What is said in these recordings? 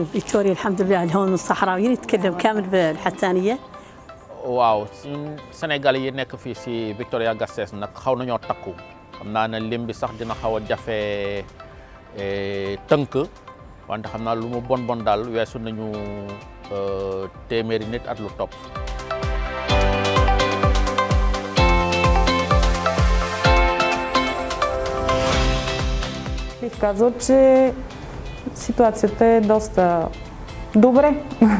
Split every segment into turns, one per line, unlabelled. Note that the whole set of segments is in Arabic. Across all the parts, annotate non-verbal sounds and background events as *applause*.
الان فيكتوريا الحمد لله الهون الصحراويين يتكلم كامل بالحتانيه
waaw Sénégal yi nekk fii si Victoria Gasteiz nag xaw nañoo takku xam naa ne lim bi sax dina xaw a jafe tënk wante xam naa lu mu bon bon daal weesu nañu téeméeri nit at lu topp.
fi ситуацията е доста добре,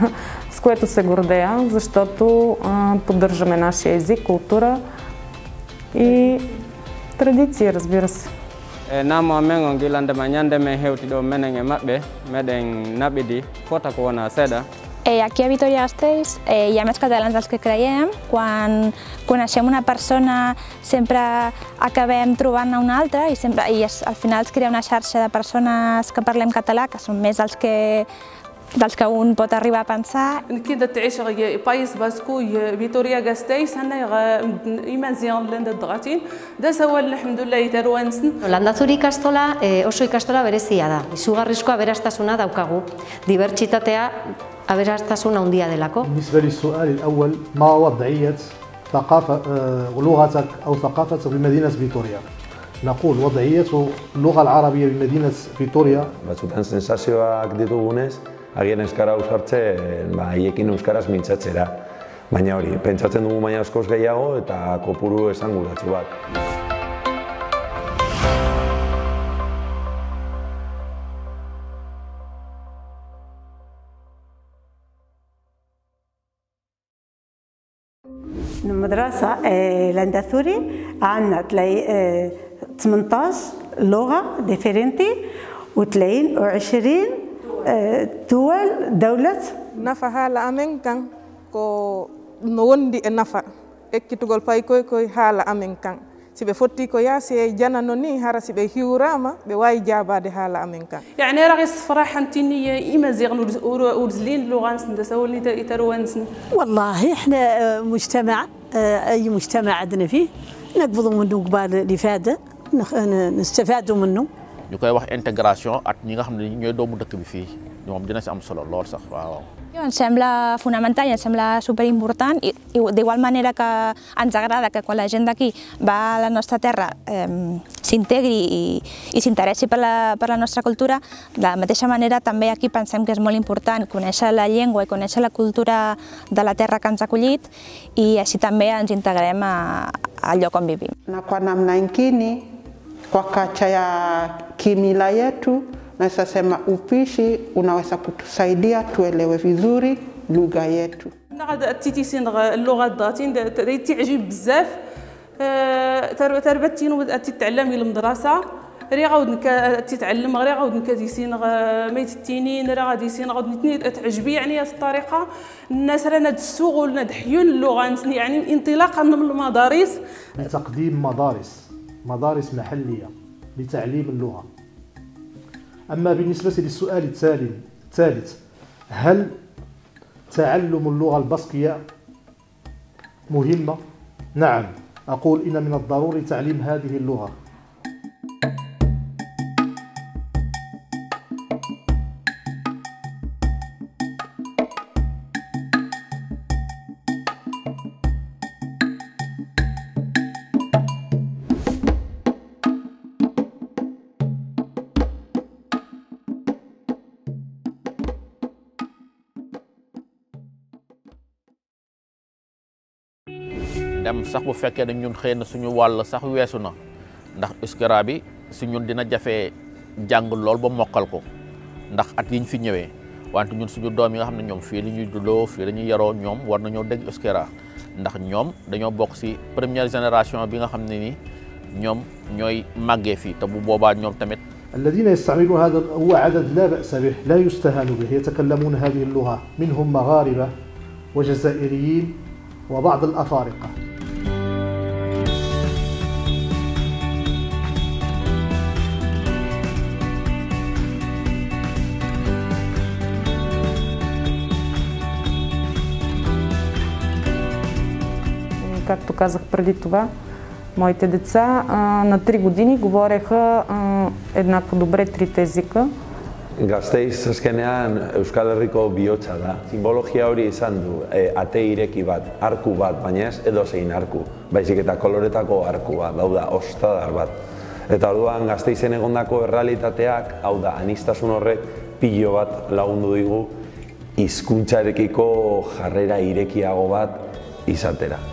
*laughs* с което се гордея, защото а, поддържаме нашия език, култура и традиции, разбира се.
e namo amen on gilandema ñande men hewtiɗo menen e ko wona seeɗa
Eh, aquí a Vitoria-Gasteiz eh, hi ha més catalans dels que creiem. Quan coneixem una persona sempre acabem trobant una altra i, sempre, i es, al final es crea una xarxa de persones que parlem català, que són més dels que dels que un pot arribar a pensar.
كده تعيش بايس باسكو فيتوريا غاستيس هنا لندا دغاتين دا سوا الحمد لله يتروانسن
Landazuri ikastola eh, oso ikastola berezia da. Izugarrizko aberastasuna daukagu. Dibertsitatea aberastasun handia delako.
بالنسبة للسؤال الأول ما وضعية ثقافة آه، لغتك أو ثقافتك بمدينة فيتوريا؟ نقول وضعية اللغة العربية بمدينة فيتوريا
batzutan sensazioak ditugunez, agian euskara usartzen, ba, haiekin euskaraz mintzatzera. Baina hori, pentsatzen dugu baina askoz gehiago eta kopuru esan
guratxu bat. Numedraza, e, eh, lehen da zuri, ahanat, lehi, e, eh, tzmontaz, loga,
diferenti, utlein, urexerin, توال دولة نفها لامين كان. كو نون دي نفا تقول فاي كوي كوي هالا أمين كان. سيبي فوتي كويا سي جانا نوني هارا سيبي هيوراما بواي جابا دي هالا أمين كان.
يعني راغي صفراح حنتيني إيما زيغ ورزلين لغانس نتسولي تروانس
والله إحنا آه، مجتمع آه، أي مجتمع عندنا فيه نقبض منه قبال اللي نستفادوا منه.
Ñu koy wax intégration at ñi nga xam ne ñooy doomu dëkk bi fii ñoom dina si am solo lool sax waaw.
Em sembla fonamental i em sembla superimportant i, i d'igual manera que ens agrada que quan la gent d'aquí va a la nostra terra eh, s'integri i, i s'interessi per, la, per la nostra cultura, de la mateixa manera també aquí pensem que és molt important conèixer la llengua i conèixer la cultura de la terra que ens ha acollit i així també ens integrem a, al lloc on vivim.
na kwa namna ingine kwa kacha ya kimila yetu naweza sema upishi unaweza kutusaidia tuelewe vizuri lugha yetu.
تيتيسين غ- اللغة الضغطين دا- دا تعجب بزاف. آه، تر- تربتين وبدأت تتعلم المدرسة. ري غاود تتعلم غير غاود نكا ديسين غ- ميت التنين راه غادي يسين غاود نتني تعجبي يعني هذه الطريقة. الناس رانا دسوغ ولنا دحيون اللغة نسني يعني انطلاقا من المدارس.
لتقديم مدارس. مدارس محلية لتعليم اللغة أما بالنسبة للسؤال الثالث هل تعلم اللغة البسقية مهمة؟ نعم أقول إن من الضروري تعليم هذه اللغة
dem sax bu fekkee ne ñun xëy na suñu wàll sax weesu na ndax Euskara bi si ñun dina jafe jàng lool ba mokkal ko ndax at yiñ fi ñëwee wante ñun suñu doom yi nga xam ne ñoom fii la ñuy juddoo fii la ñuy yaroo ñoom war nañoo dégg Euskara ndax ñoom dañoo bokk si première génération bi nga xam ne ni ñoom ñooy màggee fii te bu boobaa ñoom tamit
الذين يستعملون هذا هو عدد لا بأس به لا يستهان به يتكلمون هذه اللغة منهم مغاربة وجزائريين وبعض الأفارقة
Както казах преди това, моите деца а, на 3 години говореха а, еднакво добре трите езика
Gazteiz azkenean Euskal Herriko bihotza da. Simbologia hori izan du, e, ate ireki bat, arku bat, baina ez edo zein arku. Baizik eta koloretako arku bat, hau da, ostadar bat. Eta orduan Gazteizen egondako errealitateak, hau da, anistasun horrek pilo bat lagundu digu hizkuntzarekiko jarrera irekiago bat izatera.